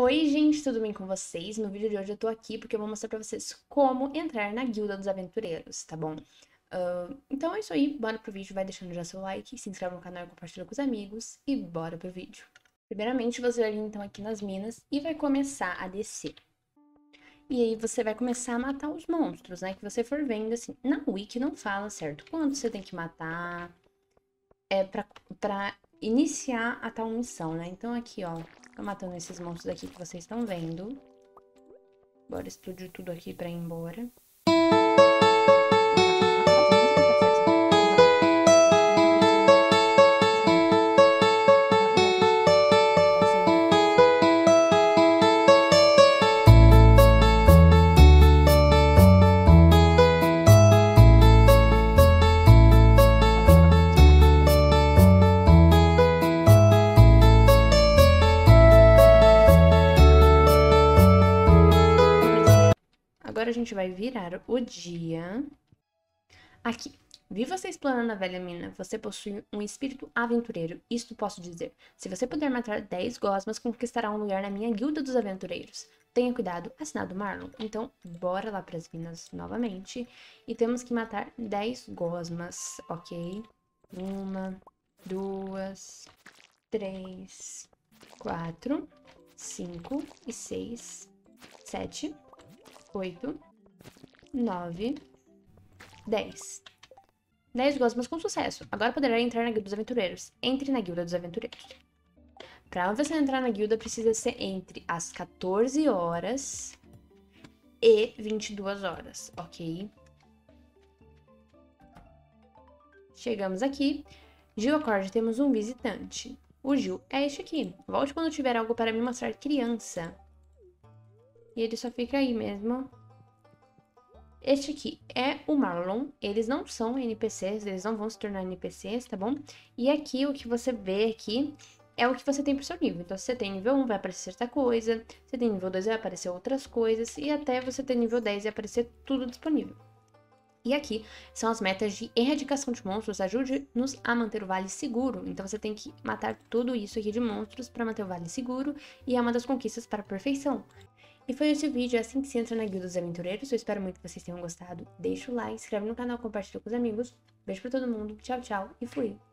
Oi, gente, tudo bem com vocês? No vídeo de hoje eu tô aqui porque eu vou mostrar pra vocês como entrar na Guilda dos Aventureiros, tá bom? Uh, então é isso aí, bora pro vídeo, vai deixando já seu like, se inscreve no canal e compartilha com os amigos e bora pro vídeo. Primeiramente, você vai vir então aqui nas minas e vai começar a descer. E aí você vai começar a matar os monstros, né? Que você for vendo, assim, na wiki não fala certo quando você tem que matar, é pra, pra iniciar a tal missão, né? Então aqui, ó, Tô matando esses monstros aqui que vocês estão vendo. Bora explodir tudo aqui pra ir embora. Agora a gente vai virar o dia. Aqui. Vi você explorando a velha mina. Você possui um espírito aventureiro. Isto posso dizer. Se você puder matar 10 gosmas, conquistará um lugar na minha guilda dos aventureiros. Tenha cuidado. Assinado Marlon. Então, bora lá pras minas novamente. E temos que matar 10 gosmas, ok? Uma, duas, três, quatro, cinco e seis, sete, oito, nove, dez. Dez gosmas com sucesso. Agora poderá entrar na Guilda dos Aventureiros. Entre na Guilda dos Aventureiros. Para você entrar na guilda, precisa ser entre as 14 horas e 22 horas, ok? Chegamos aqui. Gil acorde, temos um visitante. O Gil é este aqui. Volte quando tiver algo para me mostrar, criança. E ele só fica aí mesmo. Este aqui é o Marlon. Eles não são NPCs, eles não vão se tornar NPCs, tá bom? E aqui o que você vê aqui é o que você tem pro seu nível. Então, se você tem nível 1, vai aparecer certa coisa. Se você tem nível 2, vai aparecer outras coisas. E até você ter nível 10, vai aparecer tudo disponível. E aqui são as metas de erradicação de monstros. Ajude-nos a manter o vale seguro. Então você tem que matar tudo isso aqui de monstros para manter o vale seguro. E é uma das conquistas para a perfeição. E foi esse o vídeo, é assim que se entra na Guilda dos Aventureiros. Eu espero muito que vocês tenham gostado. Deixa o like, inscreve no canal, compartilha com os amigos. Beijo pra todo mundo, tchau, tchau e fui!